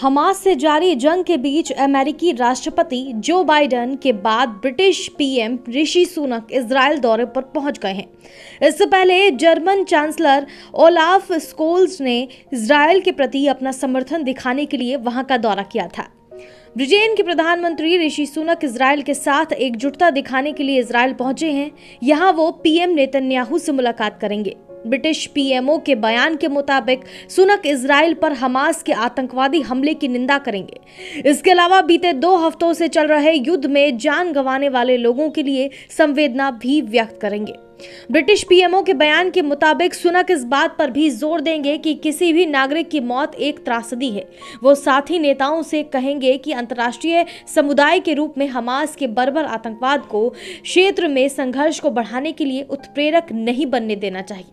Hamas से जारी जंग के बीच अमेरिकी राष्ट्रपति जो बाइडेन के बाद British PM Rishi Sunak Israel दौरे पर पहुँच गए हैं। इससे पहले जर्मन चांसलर ओलाफ स्कोल्स ने इसराइल के प्रति अपना समर्थन दिखाने के लिए वहाँ का दौरा किया था। ब्रिटेन के प्रधानमंत्री ऋषि सुनक इसराइल के साथ एकजुटता दिखाने के लिए इसराइल पहुँचे हैं। यहाँ वो पीएम नेतन्याहू से मुलाकात करेंगे। ब्रिटिश पीएमओ के बयान के मुताबिक सुनक इसराइल पर हमास के आतंकवादी हमले की निंदा करेंगे। इसके अलावा बीते दो हफ्तों से चल रहे युद्ध में जान गंवाने वाले लोगों के लिए संवेदना भी व्यक्त करेंगे। ब्रिटिश पीएमओ के बयान के मुताबिक सुनक इस बात पर भी ज़ोर देंगे कि किसी भी नागरिक की मौत एक त्रासदी है। वो साथी नेताओं से कहेंगे कि अंतर्राष्ट्रीय समुदाय के रूप में हमास के बर्बर आतंकवाद को क्षेत्र में संघर्ष को बढ़ाने के लिए उत्प्रेरक नहीं बनने देना चाहिए।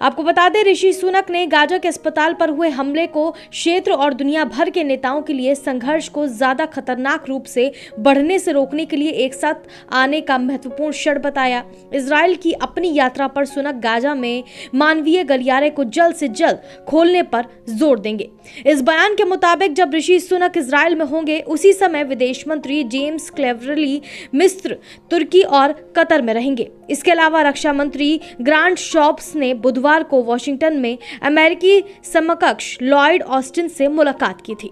आपको बता दें, ऋषि सुनक ने गाजा के अस्पताल पर हुए हमले को क्षेत्र और दुनिया भर के नेताओं के लिए संघर्ष को ज़्यादा खतरनाक रूप से बढ़ने से रोकने के लिए एक साथ आने का महत्वपूर्ण क्षण बताया। इसराइल की अपनी यात्रा पर सुनक गाजा में मानवीय गलियारे को जल्द से जल्द खोलने पर ज़ोर देंगे। इस बयान के मुताबिक, जब ऋषि सुनक इसराइल में होंगे, उसी समय विदेश मंत्री जेम्स क्लेवरली मिस्र, तुर्की और कतर में रहेंगे। इसके अलावा रक्षा मंत्री ग्रांड शॉप्स ने बुधवार को वॉशिंगटन में अमेरिकी समकक्ष लॉयड ऑस्टिन से मुलाकात की थी।